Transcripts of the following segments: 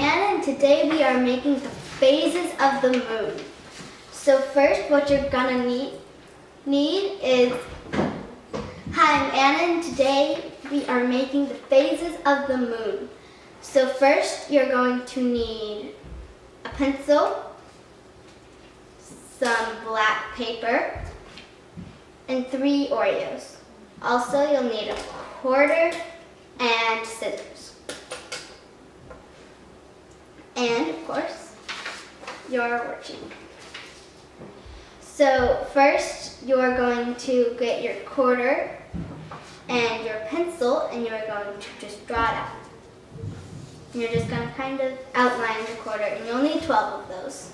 Anna and today we are making the phases of the moon. So first what you're gonna need, need is, hi I'm Anna and today we are making the phases of the moon. So first you're going to need a pencil, some black paper, and three Oreos. Also you'll need a quarter and scissors. And of course, your worksheet. So first you're going to get your quarter and your pencil and you're going to just draw it out. You're just going to kind of outline the quarter and you'll need 12 of those.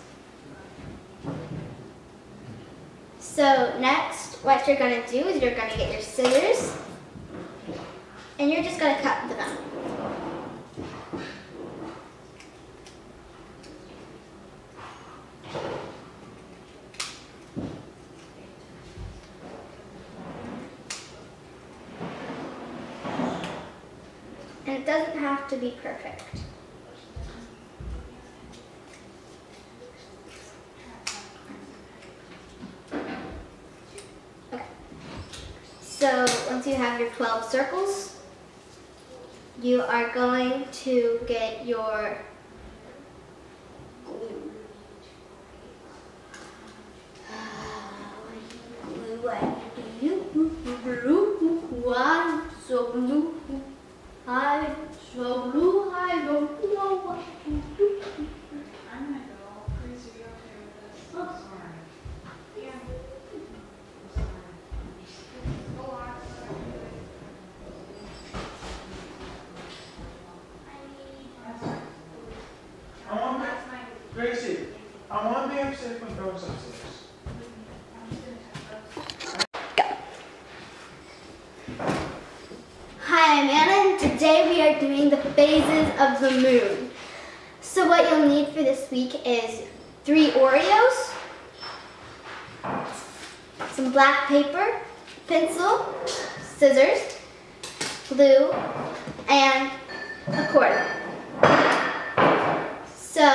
So next, what you're going to do is you're going to get your scissors and you're just going to cut them out. It doesn't have to be perfect. So once you have your 12 circles, you are going to get your glue. Glue and glue, glue, glue, so glue. I so blue, I don't know what to do. I'm gonna go all crazy okay with this. I'm sorry. Yeah. I'm sorry. Go on. That's right. I want to, That's my. Gracie, I want to be upset when goes upstairs. I'm just gonna have those. Hi, I'm Anna, and today we are doing the phases of the moon. So what you'll need for this week is three Oreos, some black paper, pencil, scissors, glue, and a quarter. So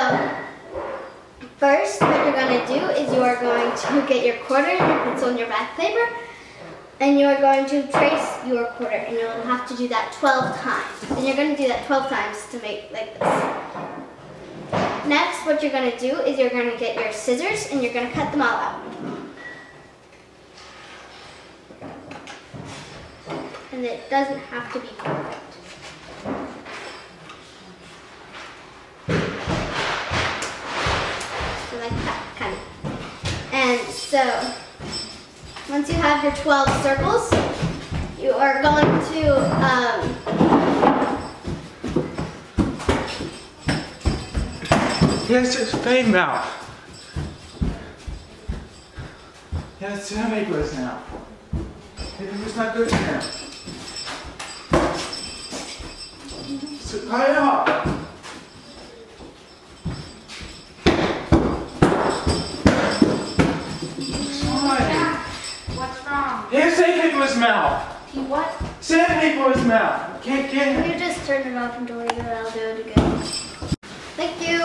first, what you're going to do is you are going to get your quarter, your pencil, and your black paper, and you're going to trace your quarter and you'll have to do that 12 times. And you're going to do that 12 times to make like this. Next, what you're going to do is you're going to get your scissors and you're going to cut them all out. And it doesn't have to be perfect. So like that, kind of. And so, once you have your 12 circles, you are going to, um, Yes, it's fame now. Yes, it's make was now. It was not good now. So, cut it off. What's wrong? Here's sandpaper's mouth. You what? Sandpaper's mouth. Can't get you just turn it off and delete it, I'll do it again. Thank you.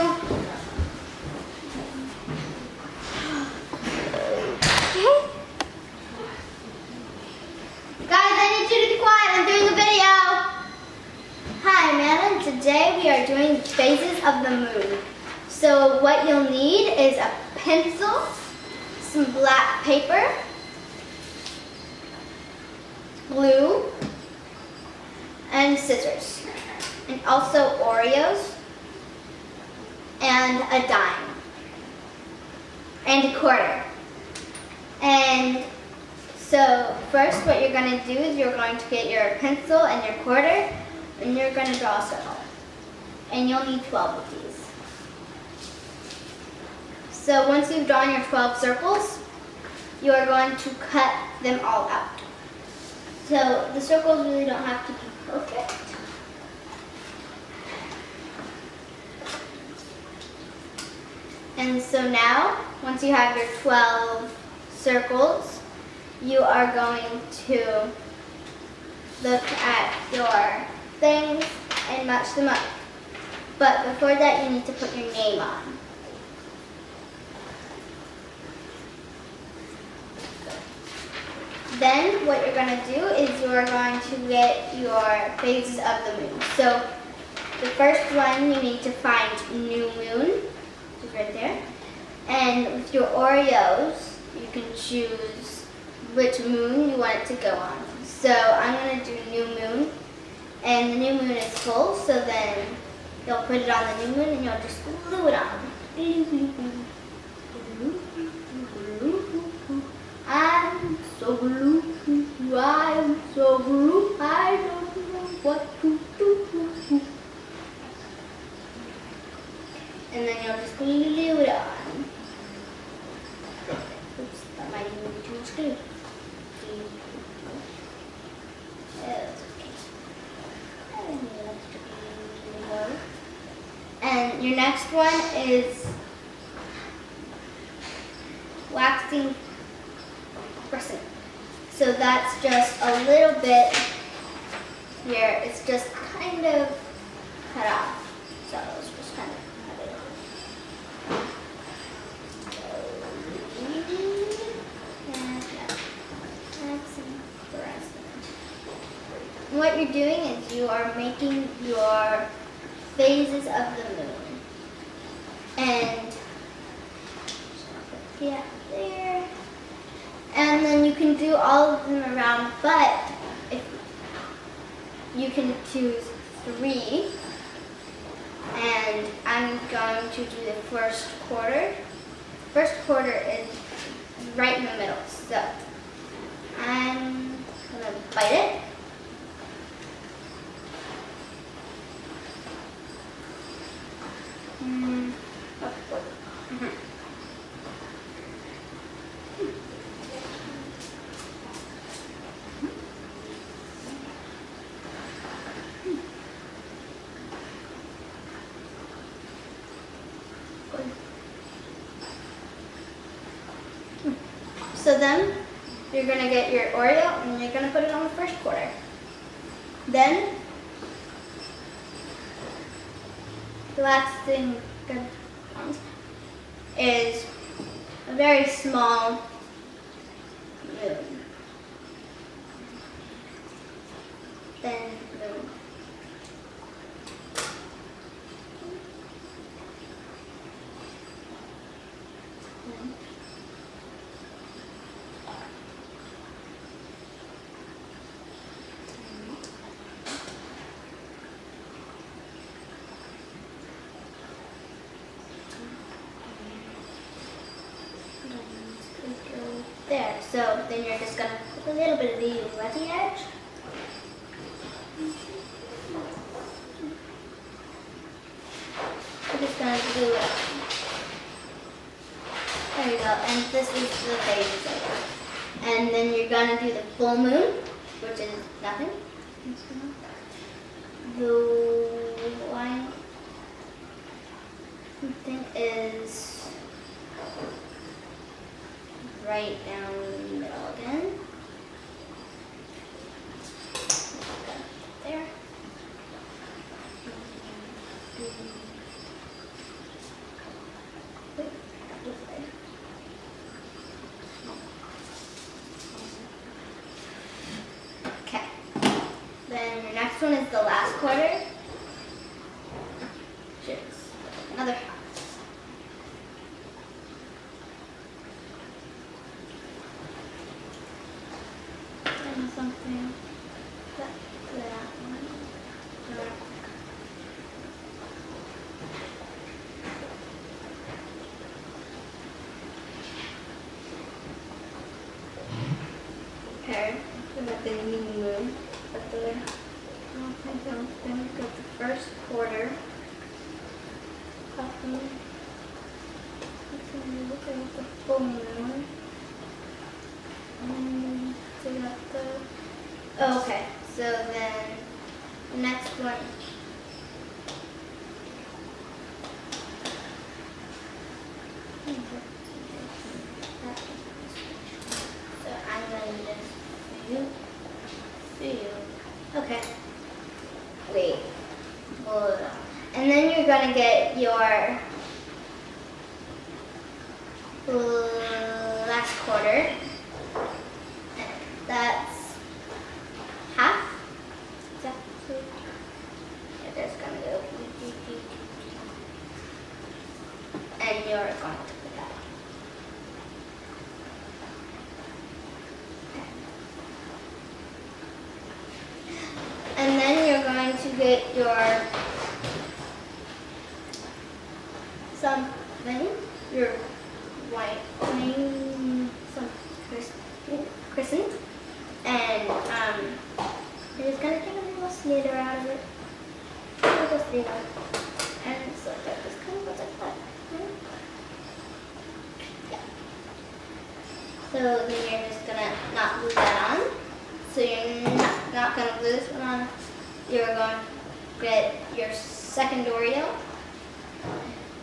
Guys, I need you to be quiet. I'm doing a video. Hi, and today we are doing phases of the moon. So what you'll need is a pencil, some black paper, glue, and scissors. And also Oreos, and a dime, and a quarter. And so first what you're going to do is you're going to get your pencil and your quarter and you're going to draw a circle. And you'll need 12 of these. So once you've drawn your 12 circles, you are going to cut them all out. So the circles really don't have to be perfect. And so now, once you have your 12 circles, you are going to look at your things and match them up. But before that, you need to put your name on. Then what you're going to do is you're going to get your phases of the moon. So the first one you need to find new moon, which is right there. And with your Oreos, you can choose which moon you want it to go on. So I'm going to do new moon. And the new moon is full, so then you'll put it on the new moon and you'll just glue it on. I'm so blue, I'm so blue, I don't know what to do. And then you'll just going to glue it on. Oops, that might even be too much glue. And your next one is that's just a little bit here. It's just kind of cut off. So it's just kind of cut it off. What you're doing is you are making your phases of the moon. And yeah, there. And then you can do all of them around, but if you can choose three. And I'm going to do the first quarter. First quarter is right in the middle. So I'm gonna bite it. So then you're gonna get your Oreo and you're gonna put it on the first quarter. Then the last thing is a very small moon. Then moon. Moon. There, so then you're just gonna put a little bit of the wetty edge. We're just gonna glue it. There you go, and this is the it. And then you're gonna do the full moon, which is nothing. The line thing is right down the middle again. There. Okay. Then your next one is the last quarter. Which is another half. and something that that one. Or- Okay, so that the new moon, but the I don't think of the first quarter. of the moon. Okay, looking at the full moon. Mm, so you Mm, have to. Oh, okay. So then, next one. So I'm going to just for you, for you. Okay. Wait. Hold on. And And then you're gonna get your last quarter. That's half. That's gonna go. And you're going to put that. And then you're going to get your something, your white name, some chris- christened, and um, you're just gonna take out of it, little slither, and so that kind of like that. So then you're just gonna not glue that on. So you're not, not gonna glue this one on. You're going to get your second Oreo.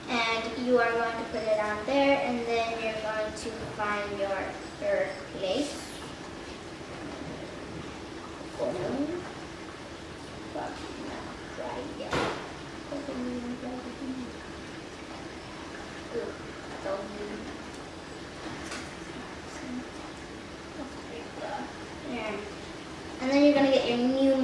And you are going to put it on there and then you're going to find your third place. But not right yet. Ooh, that's all blue. Yeah. And then you're gonna get your new